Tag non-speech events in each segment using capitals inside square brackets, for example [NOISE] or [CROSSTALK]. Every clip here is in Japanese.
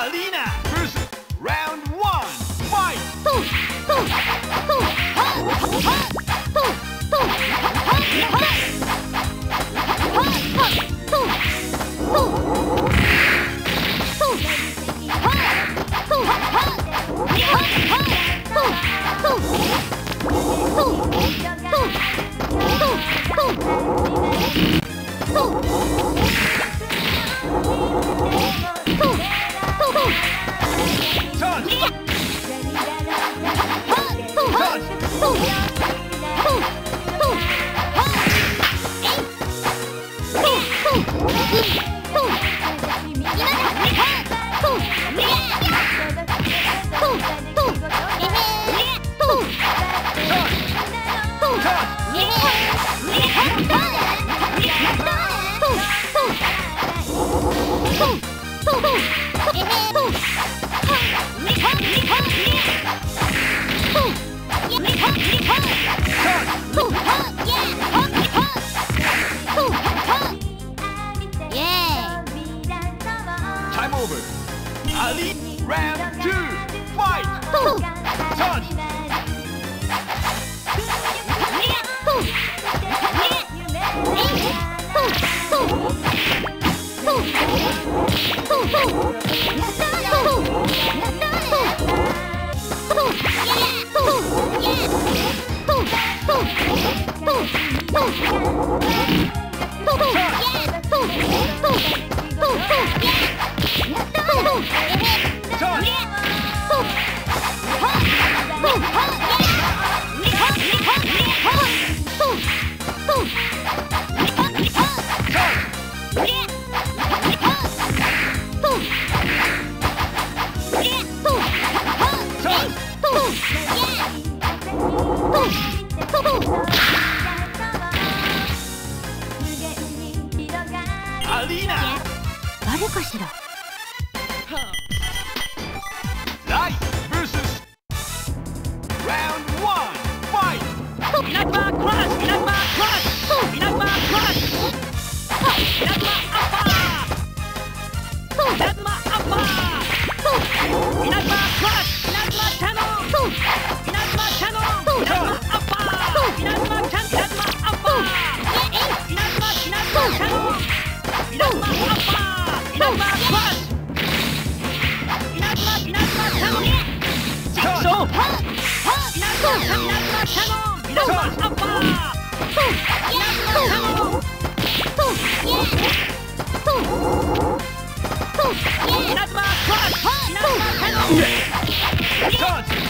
Alina versus round one. Fight! Oh! [LAUGHS] Come on! over. Ali, round two, fight! Touch! Touch! Charge!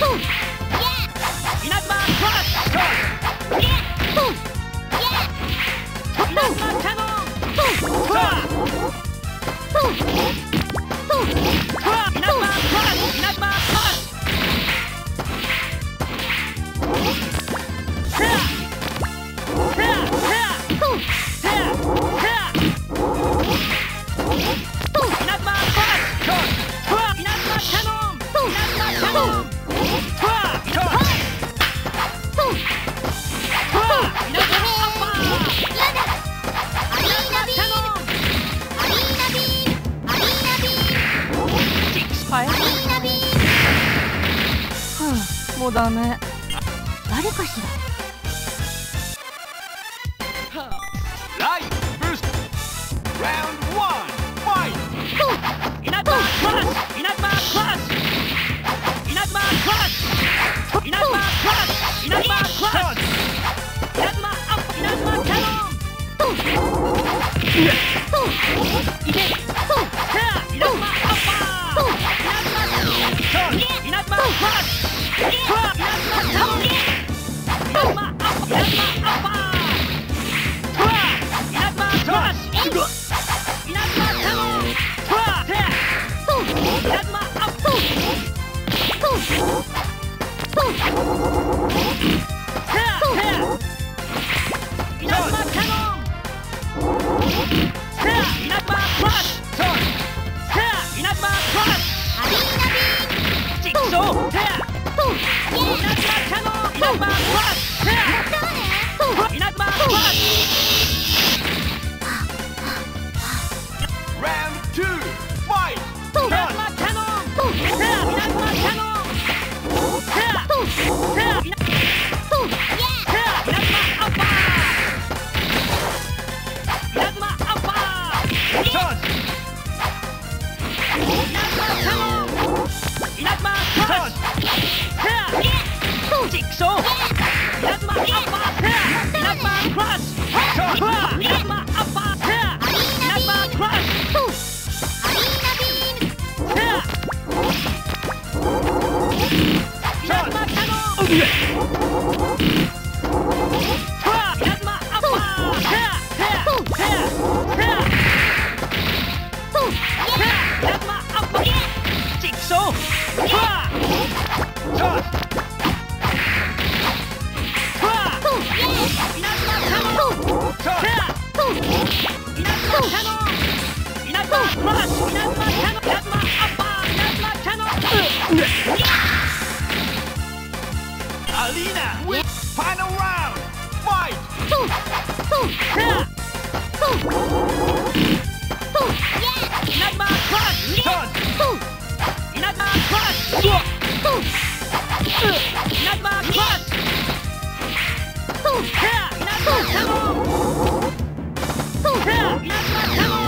Oh! ダメ誰かしら。ライブーストラウンドワンファイトクラッシュクラッシュクラッシュクラッシュクラッシュアップキャノンいけ Yeah! Inagma Crush! Inagma Crush! Yeah! Come on!